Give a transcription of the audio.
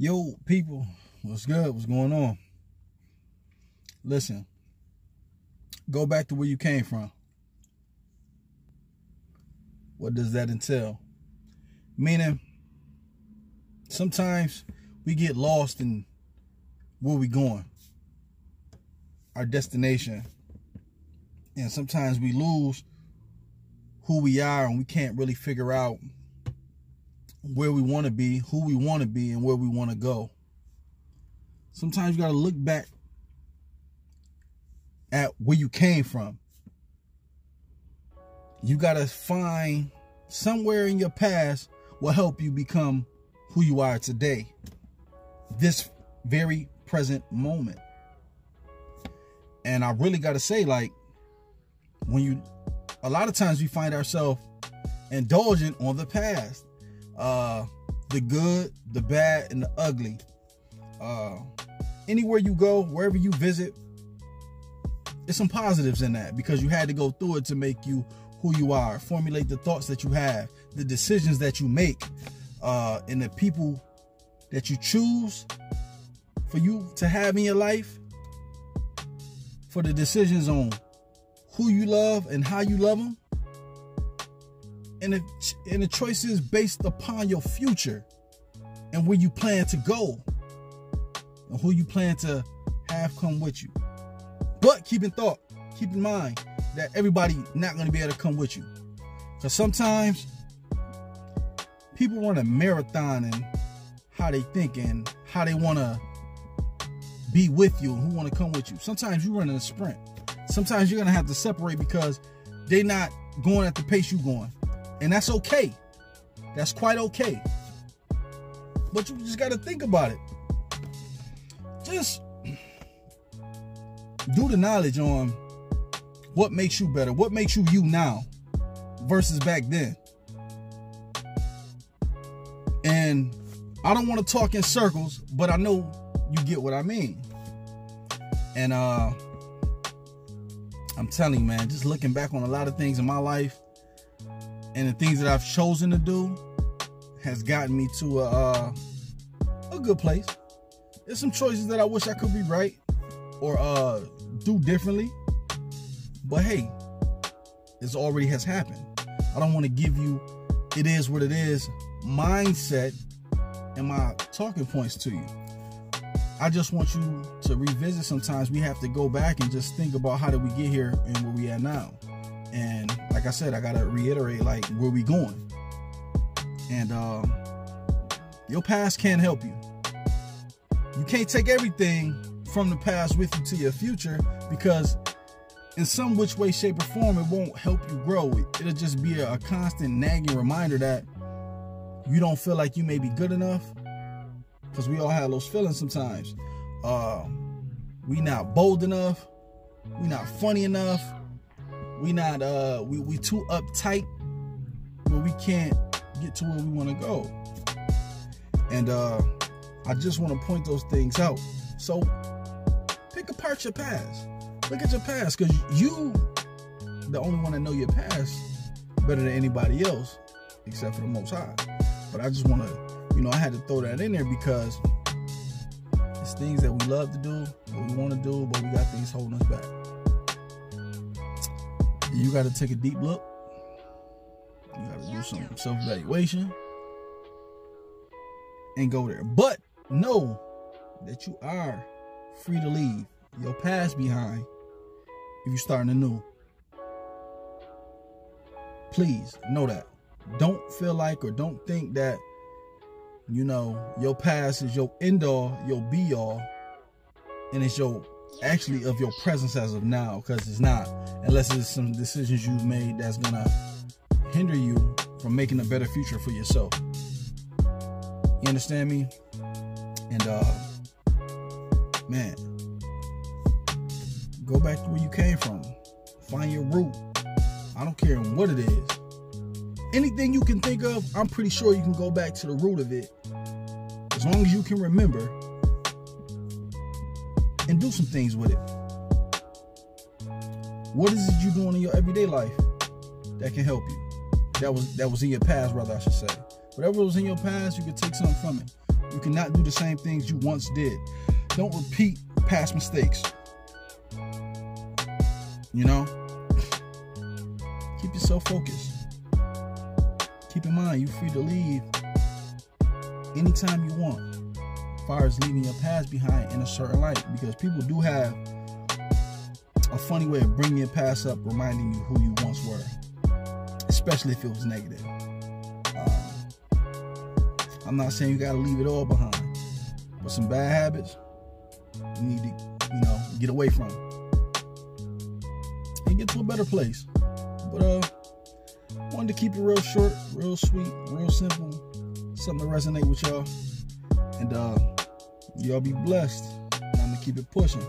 Yo, people, what's good? What's going on? Listen, go back to where you came from. What does that entail? Meaning, sometimes we get lost in where we going, our destination, and sometimes we lose who we are and we can't really figure out where we want to be, who we want to be, and where we want to go. Sometimes you got to look back at where you came from. You got to find somewhere in your past will help you become who you are today. This very present moment. And I really got to say, like, when you, a lot of times we find ourselves indulgent on the past uh, the good, the bad, and the ugly. Uh, anywhere you go, wherever you visit, there's some positives in that because you had to go through it to make you who you are, formulate the thoughts that you have, the decisions that you make, uh, and the people that you choose for you to have in your life, for the decisions on who you love and how you love them and the, and the choice is based upon your future and where you plan to go and who you plan to have come with you. But keep in thought, keep in mind that everybody not going to be able to come with you. Because sometimes people run a marathon and how they think and how they want to be with you and who want to come with you. Sometimes you run in a sprint. Sometimes you're going to have to separate because they're not going at the pace you're going. And that's okay. That's quite okay. But you just got to think about it. Just do the knowledge on what makes you better, what makes you you now versus back then. And I don't want to talk in circles, but I know you get what I mean. And uh I'm telling you, man, just looking back on a lot of things in my life, and the things that I've chosen to do has gotten me to a uh, a good place. There's some choices that I wish I could be right or uh, do differently, but hey, this already has happened. I don't want to give you it is what it is mindset and my talking points to you. I just want you to revisit sometimes we have to go back and just think about how did we get here and where we at now. And like I said, I gotta reiterate like where we going. And um, your past can't help you. You can't take everything from the past with you to your future because in some which way, shape, or form, it won't help you grow. It'll just be a, a constant nagging reminder that you don't feel like you may be good enough. Because we all have those feelings sometimes. Uh, we not bold enough. We not funny enough we not uh we, we too uptight where we can't get to where we want to go. And uh i just want to point those things out. So pick apart your past. Look at your past because you the only one that know your past better than anybody else except for the most high. But i just want to you know i had to throw that in there because it's things that we love to do what we want to do but we got things holding us back you got to take a deep look. You got to do some self evaluation and go there. But know that you are free to leave your past behind if you're starting anew. Please know that. Don't feel like or don't think that, you know, your past is your end all, your be all, and it's your actually of your presence as of now because it's not unless it's some decisions you've made that's gonna hinder you from making a better future for yourself. You understand me? And uh man go back to where you came from. Find your root. I don't care what it is. Anything you can think of i'm pretty sure you can go back to the root of it. As long as you can remember and do some things with it. What is it you doing in your everyday life that can help you? That was that was in your past, rather I should say. Whatever was in your past, you could take something from it. You cannot do the same things you once did. Don't repeat past mistakes. You know? Keep yourself focused. Keep in mind, you're free to leave anytime you want. Far as leaving your past behind in a certain light, because people do have a funny way of bringing your past up, reminding you who you once were, especially if it was negative. Um, I'm not saying you got to leave it all behind, but some bad habits you need to, you know, get away from and get to a better place. But uh, wanted to keep it real short, real sweet, real simple, something to resonate with y'all, and uh, y'all be blessed. I'm gonna keep it pushing.